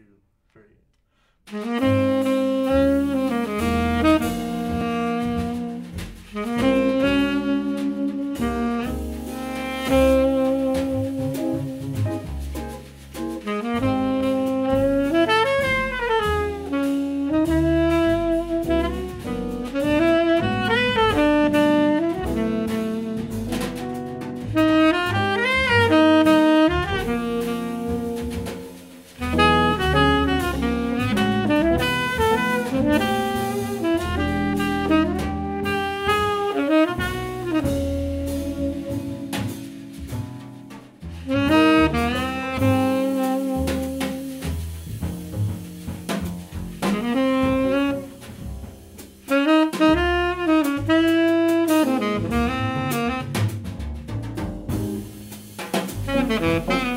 two, three. Mm-hmm.